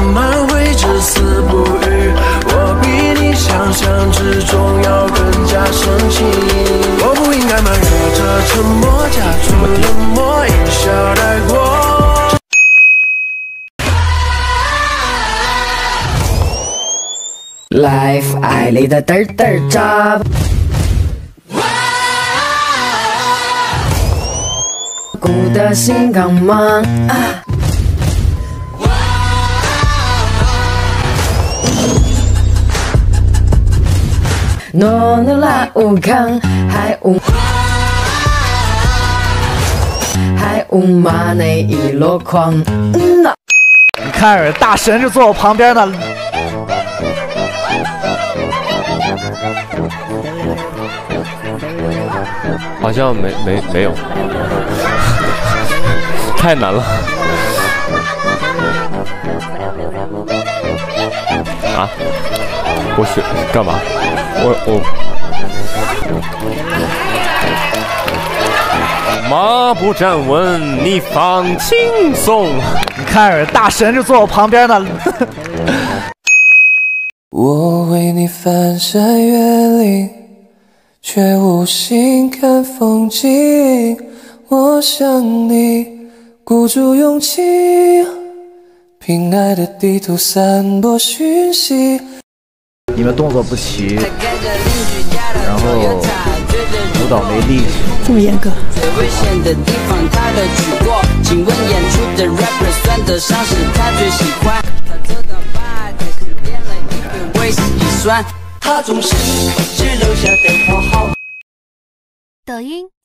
们会至死不渝。我比你想象之中要更加深情。我不应该瞒着这沉默，假装冷漠，一笑带过。Life 爱里的嘚嘚渣。鼓的心刚忙啊！诺诺拉乌康海乌海乌马内一箩筐。嗯呐，你看，大神就坐我旁边呢。好像没没没有，太难了。啊？我选干嘛？我我马不站稳，你放轻松。你看，大神就坐我。旁边呢。我。为你翻山越岭。却无心看风景，我。想你鼓足勇气，凭爱的地图散播讯息。你们动作不齐，然后舞蹈没力气，这么严格。他总是只留下电话号。抖音。